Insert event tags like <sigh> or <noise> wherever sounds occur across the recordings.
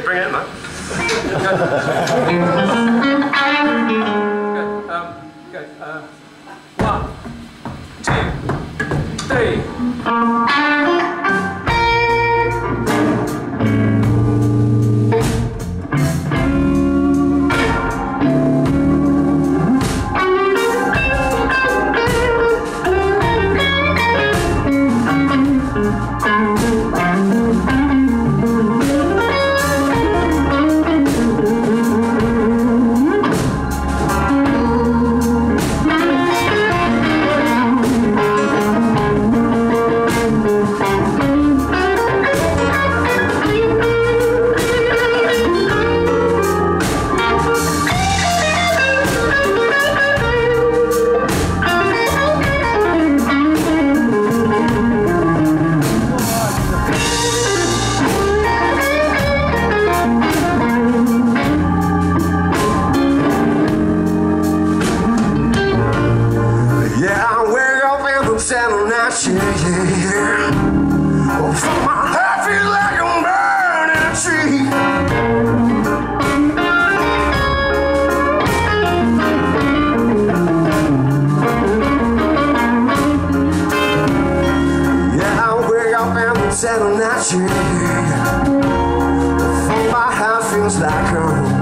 bring it, man. <laughs> feels like home.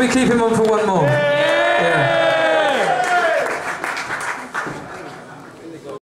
we keep him on for one more?